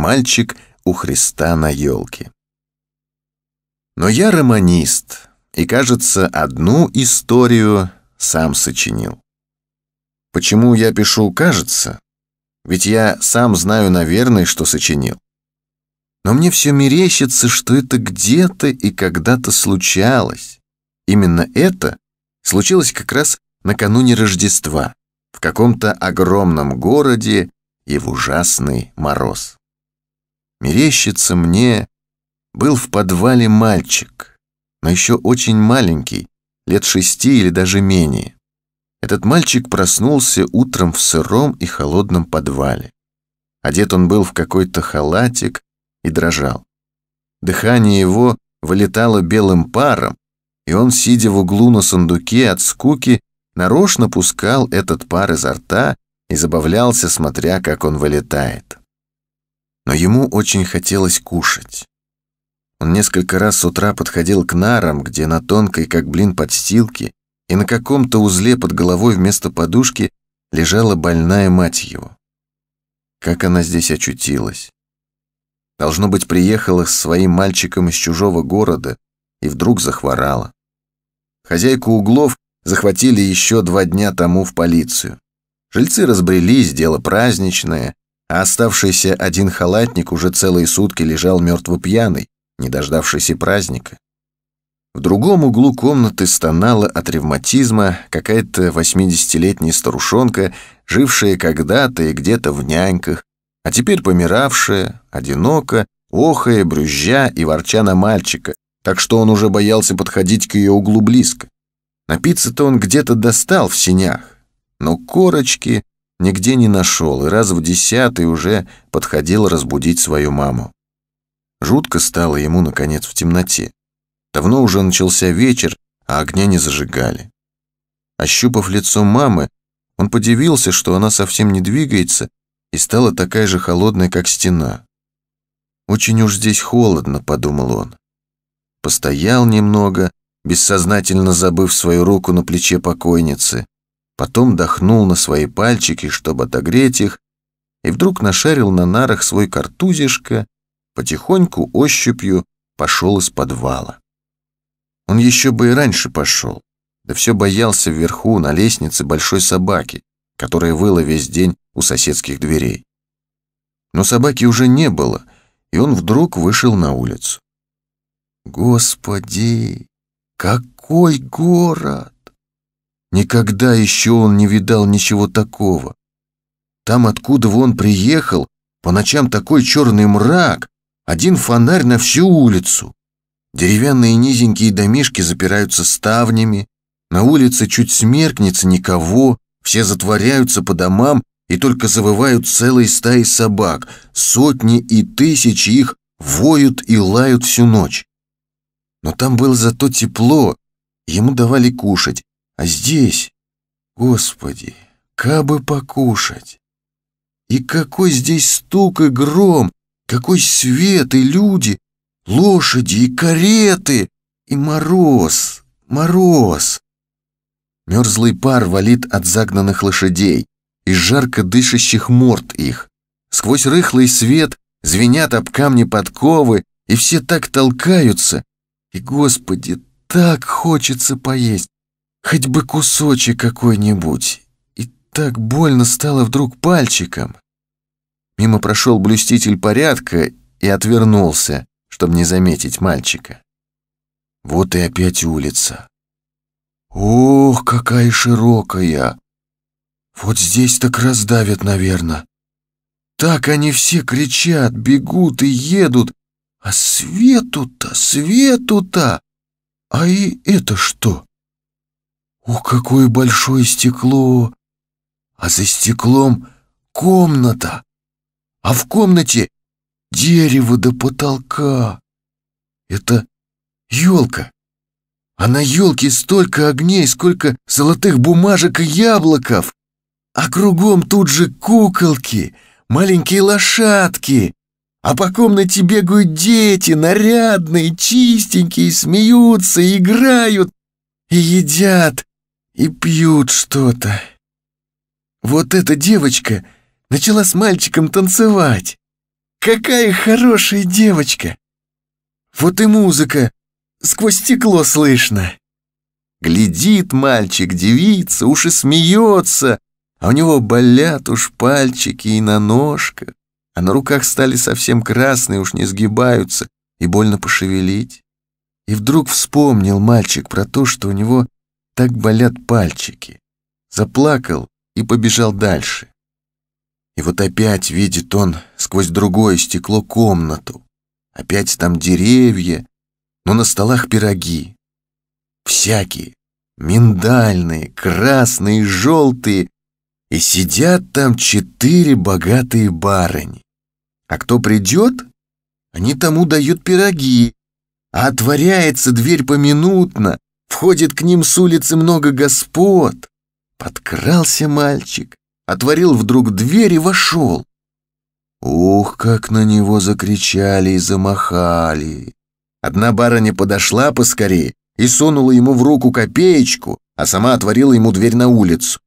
Мальчик у Христа на елке. Но я романист, и, кажется, одну историю сам сочинил. Почему я пишу «кажется»? Ведь я сам знаю, наверное, что сочинил. Но мне все мерещится, что это где-то и когда-то случалось. Именно это случилось как раз накануне Рождества, в каком-то огромном городе и в ужасный мороз. Мерещится мне, был в подвале мальчик, но еще очень маленький, лет шести или даже менее. Этот мальчик проснулся утром в сыром и холодном подвале. Одет он был в какой-то халатик и дрожал. Дыхание его вылетало белым паром, и он, сидя в углу на сундуке от скуки, нарочно пускал этот пар изо рта и забавлялся, смотря, как он вылетает. Но ему очень хотелось кушать. Он несколько раз с утра подходил к нарам, где на тонкой, как блин, подстилке, и на каком-то узле под головой вместо подушки лежала больная мать его. Как она здесь очутилась? Должно быть, приехала с своим мальчиком из чужого города и вдруг захворала. Хозяйку углов захватили еще два дня тому в полицию. Жильцы разбрелись, дело праздничное, а оставшийся один халатник уже целые сутки лежал мертво пьяный, не дождавшийся праздника. В другом углу комнаты стонала от ревматизма какая-то восьмидесятилетняя старушонка, жившая когда-то и где-то в няньках, а теперь помиравшая, одиноко, охая, брюзжа и ворча на мальчика, так что он уже боялся подходить к ее углу близко. Напиться-то он где-то достал в синях, но корочки нигде не нашел и раз в десятый уже подходил разбудить свою маму. Жутко стало ему, наконец, в темноте. Давно уже начался вечер, а огня не зажигали. Ощупав лицо мамы, он подивился, что она совсем не двигается и стала такая же холодная, как стена. «Очень уж здесь холодно», — подумал он. Постоял немного, бессознательно забыв свою руку на плече покойницы, потом дохнул на свои пальчики, чтобы отогреть их, и вдруг нашарил на нарах свой картузишко, потихоньку ощупью пошел из подвала. Он еще бы и раньше пошел, да все боялся вверху на лестнице большой собаки, которая выла весь день у соседских дверей. Но собаки уже не было, и он вдруг вышел на улицу. Господи, какой город! Никогда еще он не видал ничего такого. Там, откуда он приехал, по ночам такой черный мрак, один фонарь на всю улицу. Деревянные низенькие домишки запираются ставнями, на улице чуть смеркнется никого, все затворяются по домам и только завывают целые стаи собак, сотни и тысячи их воют и лают всю ночь. Но там было зато тепло, ему давали кушать, а здесь, Господи, кабы покушать. И какой здесь стук и гром, какой свет и люди, лошади и кареты, и мороз, мороз. Мерзлый пар валит от загнанных лошадей, из жарко дышащих морд их. Сквозь рыхлый свет звенят об камни подковы, и все так толкаются. И, Господи, так хочется поесть. Хоть бы кусочек какой-нибудь. И так больно стало вдруг пальчиком. Мимо прошел блюститель порядка и отвернулся, чтобы не заметить мальчика. Вот и опять улица. Ох, какая широкая! Вот здесь так раздавят, наверное. Так они все кричат, бегут и едут. А свету-то, свету-то! А и это что? Ох, какое большое стекло! А за стеклом комната, а в комнате дерево до потолка. Это елка. А на елке столько огней, сколько золотых бумажек и яблоков. А кругом тут же куколки, маленькие лошадки. А по комнате бегают дети, нарядные, чистенькие, смеются, играют и едят и пьют что-то. Вот эта девочка начала с мальчиком танцевать. какая хорошая девочка! Вот и музыка сквозь стекло слышно. Глядит мальчик, девица, уж и смеется, а у него болят уж пальчики и на ножках, а на руках стали совсем красные, уж не сгибаются, и больно пошевелить. И вдруг вспомнил мальчик про то, что у него так болят пальчики. Заплакал и побежал дальше. И вот опять видит он сквозь другое стекло комнату. Опять там деревья, но на столах пироги. Всякие, миндальные, красные, желтые. И сидят там четыре богатые барыни. А кто придет, они тому дают пироги. А отворяется дверь поминутно, входит к ним с улицы много господ. Подкрался мальчик, отворил вдруг дверь и вошел. Ух, как на него закричали и замахали. Одна барыня подошла поскорее и сунула ему в руку копеечку, а сама отворила ему дверь на улицу.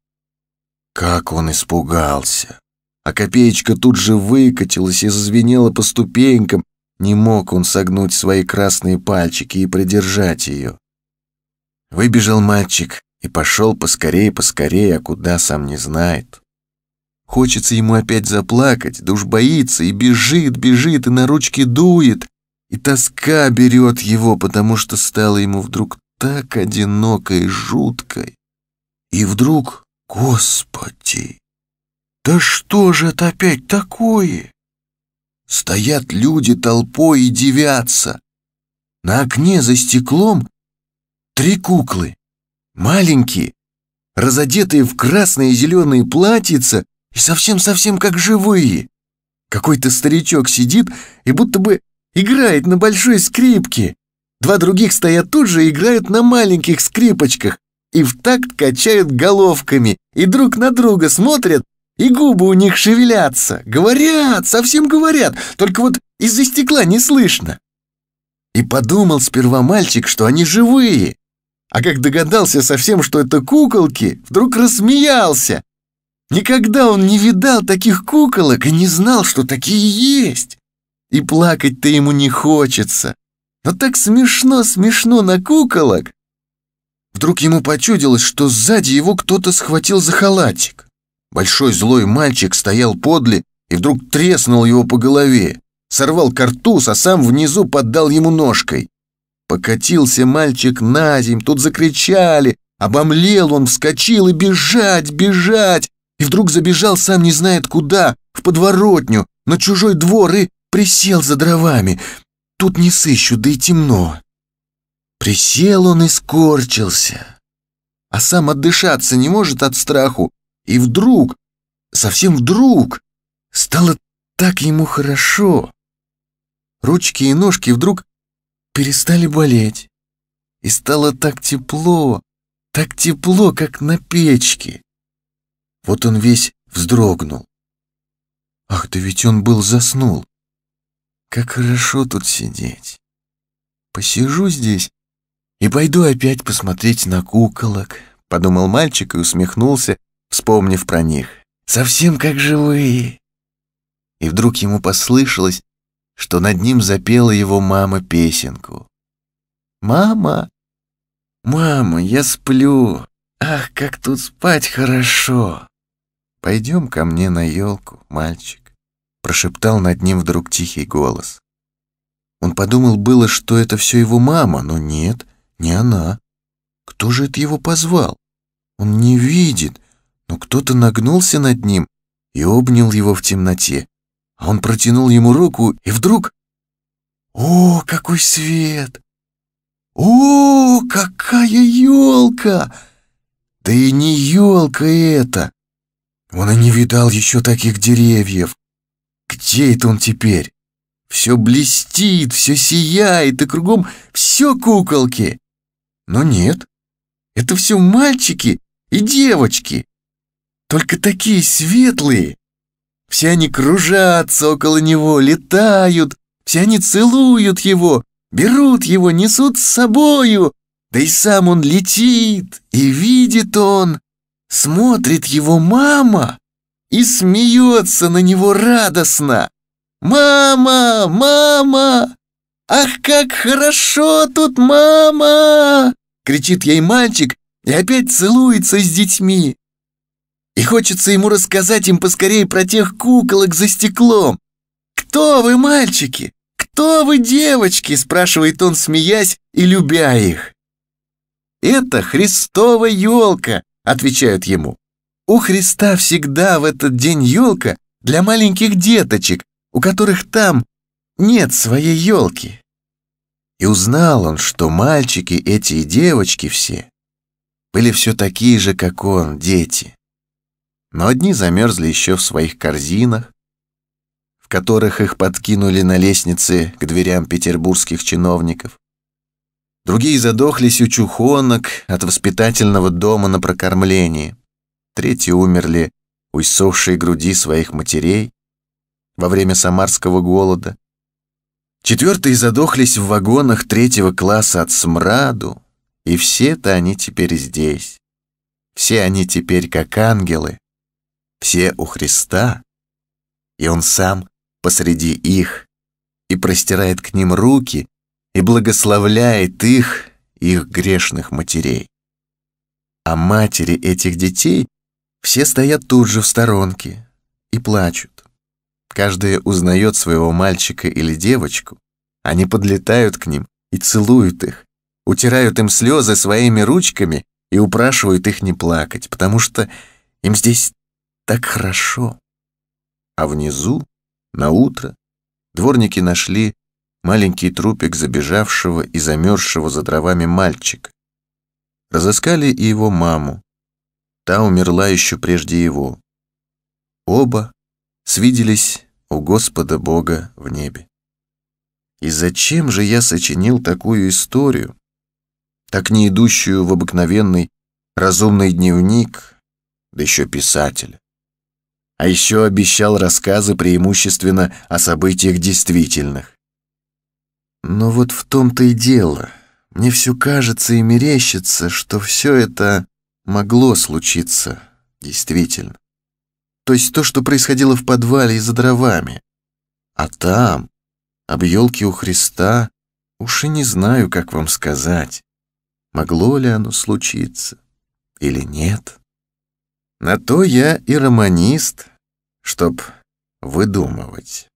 Как он испугался! А копеечка тут же выкатилась и зазвенела по ступенькам. Не мог он согнуть свои красные пальчики и придержать ее. Выбежал мальчик и пошел поскорее-поскорее, а куда сам не знает. Хочется ему опять заплакать, да уж боится, и бежит, бежит, и на ручки дует, и тоска берет его, потому что стало ему вдруг так одиноко и жутко. И вдруг, Господи, да что же это опять такое? Стоят люди толпой и девятся. На окне за стеклом три куклы, маленькие, разодетые в красные и зеленые платьица и совсем-совсем как живые. Какой-то старичок сидит и будто бы играет на большой скрипке. Два других стоят тут же и играют на маленьких скрипочках и в такт качают головками, и друг на друга смотрят, и губы у них шевелятся. Говорят, совсем говорят, только вот из-за стекла не слышно. И подумал сперва мальчик, что они живые. А как догадался совсем, что это куколки, вдруг рассмеялся. Никогда он не видал таких куколок и не знал, что такие есть. И плакать-то ему не хочется. Но так смешно-смешно на куколок. Вдруг ему почудилось, что сзади его кто-то схватил за халатик. Большой злой мальчик стоял подле и вдруг треснул его по голове. Сорвал картуз, а сам внизу поддал ему ножкой. Покатился мальчик на земь, тут закричали. Обомлел он, вскочил и бежать, бежать. И вдруг забежал сам не знает куда, в подворотню, на чужой двор и присел за дровами. Тут не сыщу, да и темно. Присел он и скорчился. А сам отдышаться не может от страху. И вдруг, совсем вдруг, стало так ему хорошо. Ручки и ножки вдруг перестали болеть. И стало так тепло, так тепло, как на печке. Вот он весь вздрогнул. Ах, да ведь он был заснул. Как хорошо тут сидеть. Посижу здесь и пойду опять посмотреть на куколок, подумал мальчик и усмехнулся, вспомнив про них. Совсем как живые. И вдруг ему послышалось, что над ним запела его мама песенку. «Мама, мама, я сплю. Ах, как тут спать хорошо!» «Пойдем ко мне на елку, мальчик» прошептал над ним вдруг тихий голос. Он подумал было, что это все его мама, но нет, не она. Кто же это его позвал? Он не видит, но кто-то нагнулся над ним и обнял его в темноте. Он протянул ему руку, и вдруг... О, какой свет! О, какая елка! Да и не елка это! Он и не видал еще таких деревьев. Где это он теперь? Все блестит, все сияет, и кругом все куколки. Но нет, это все мальчики и девочки. Только такие светлые. Все они кружатся около него, летают, все они целуют его, берут его, несут с собою. Да и сам он летит, и видит он, смотрит его мама и смеется на него радостно. «Мама! Мама! Ах, как хорошо тут, мама!» Кричит ей мальчик и опять целуется с детьми. И хочется ему рассказать им поскорее про тех куколок за стеклом. «Кто вы, мальчики? Кто вы, девочки?» спрашивает он, смеясь и любя их. «Это Христова елка», отвечают ему. У Христа всегда в этот день елка для маленьких деточек, у которых там нет своей елки. И узнал он, что мальчики эти и девочки все были все такие же, как он, дети. Но одни замерзли еще в своих корзинах, в которых их подкинули на лестнице к дверям петербургских чиновников. Другие задохлись у чухонок от воспитательного дома на прокормление. Третьи умерли у иссохшей груди своих матерей во время самарского голода. Четвертые задохлись в вагонах третьего класса от смраду, и все-то они теперь здесь. Все они теперь как ангелы, все у Христа, и Он сам посреди их, и простирает к ним руки, и благословляет их, их грешных матерей. А матери этих детей все стоят тут же в сторонке и плачут. Каждая узнает своего мальчика или девочку. Они подлетают к ним и целуют их, утирают им слезы своими ручками и упрашивают их не плакать, потому что им здесь так хорошо. А внизу, на утро, дворники нашли маленький трупик забежавшего и замерзшего за дровами мальчика. Разыскали и его маму. Та умерла еще прежде его. Оба свиделись у Господа Бога в небе. И зачем же я сочинил такую историю, так не идущую в обыкновенный разумный дневник, да еще писателя? А еще обещал рассказы преимущественно о событиях действительных. Но вот в том-то и дело. Мне все кажется и мерещится, что все это могло случиться действительно. То есть то, что происходило в подвале и за дровами. А там, об елке у Христа, уж и не знаю, как вам сказать, могло ли оно случиться или нет. На то я и романист, чтоб выдумывать.